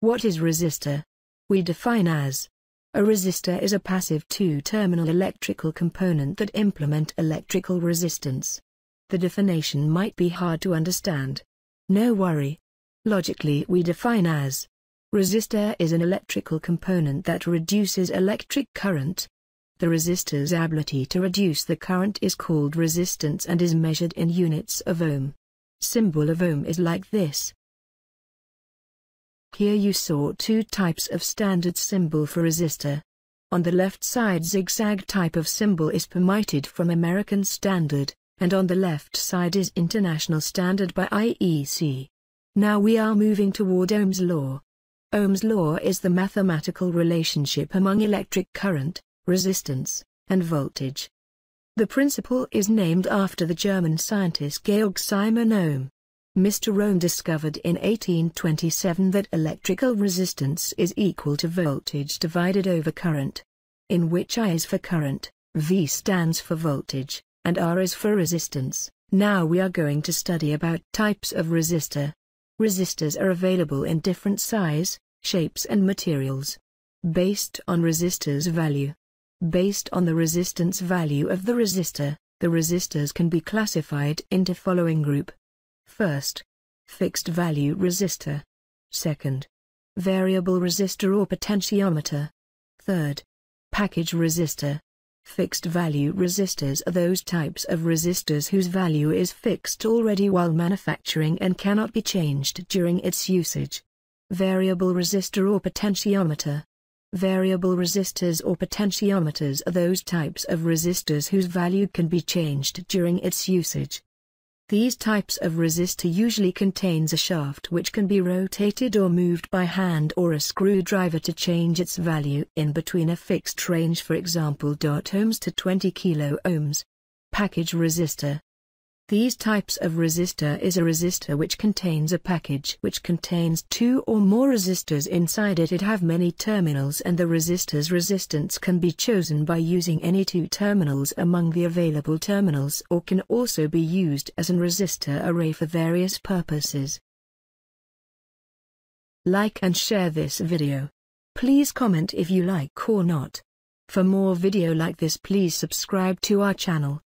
What is resistor? We define as a resistor is a passive two-terminal electrical component that implement electrical resistance. The definition might be hard to understand. No worry. Logically we define as Resistor is an electrical component that reduces electric current. The resistor's ability to reduce the current is called resistance and is measured in units of ohm. Symbol of ohm is like this. Here you saw two types of standard symbol for resistor. On the left side zigzag type of symbol is permitted from American Standard, and on the left side is International Standard by IEC. Now we are moving toward Ohm's law. Ohm's law is the mathematical relationship among electric current, resistance, and voltage. The principle is named after the German scientist Georg Simon Ohm. Mr. Ohm discovered in 1827 that electrical resistance is equal to voltage divided over current, in which I is for current, V stands for voltage, and R is for resistance. Now we are going to study about types of resistor. Resistors are available in different size, shapes and materials. Based on resistor's value. Based on the resistance value of the resistor, the resistors can be classified into following group. First, fixed value resistor. Second, variable resistor or potentiometer. Third, package resistor. Fixed value resistors are those types of resistors whose value is fixed already while manufacturing and cannot be changed during its usage. Variable resistor or potentiometer. Variable resistors or potentiometers are those types of resistors whose value can be changed during its usage. These types of resistor usually contains a shaft which can be rotated or moved by hand or a screwdriver to change its value in between a fixed range for example ohms to 20 kilo ohms. Package resistor these types of resistor is a resistor which contains a package which contains two or more resistors inside it. It have many terminals and the resistor's resistance can be chosen by using any two terminals among the available terminals or can also be used as an resistor array for various purposes. Like and share this video. Please comment if you like or not. For more video like this please subscribe to our channel.